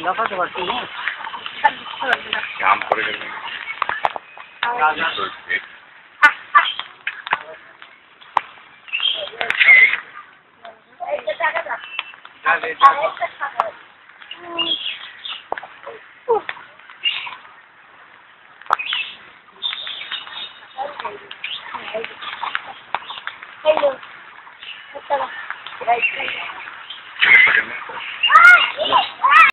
লাফাতে পারছি না हेलो করে গেলেন Hello. Hello. Hello. Hello.